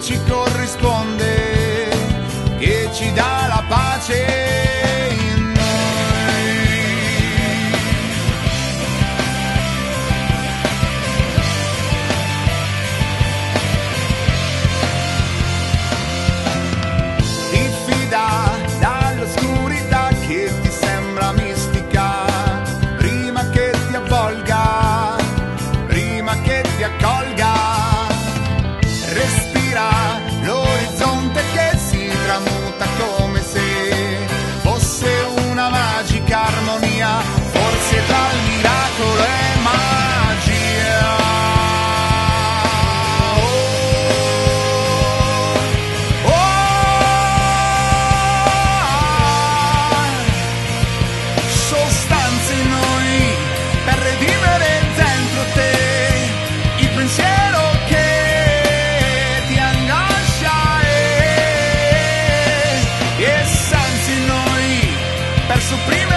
ci corrisponde, che ci dà la pace Para Supremo.